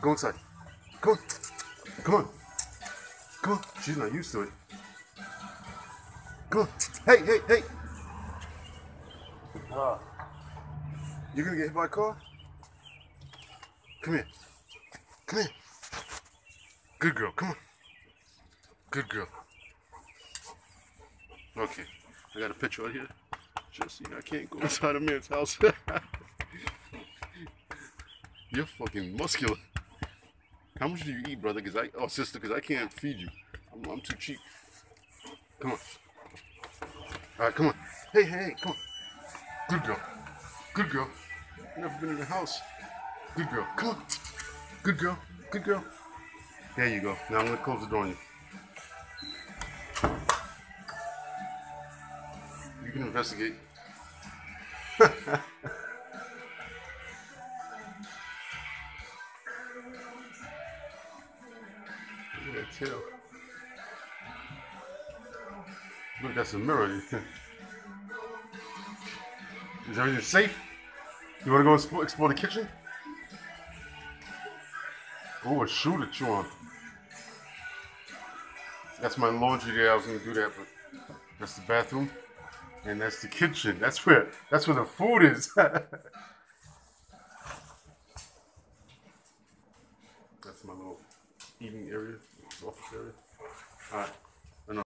Go inside. Come on. Come on. Come on. She's not used to it. Come on. Hey, hey, hey. Uh, you gonna get hit by a car? Come here. Come here. Good girl. Come on. Good girl. Okay. I got a picture right here. Just, you know, I can't go inside a man's house. You're fucking muscular. How much do you eat, brother? Cause I, oh sister, cause I can't feed you. I'm, I'm too cheap. Come on. All right, come on. Hey, hey, hey, come on. Good girl. Good girl. Never been in the house. Good girl. Come on. Good girl. Good girl. There you go. Now I'm gonna close the door on you. You can investigate. Look at that. Look, that's a mirror. Is everything safe? You want to go explore, the kitchen? Oh, a shoe to chew on. That's my laundry there. I was gonna do that, but that's the bathroom, and that's the kitchen. That's where that's where the food is. that's my little eating area, office area. All right.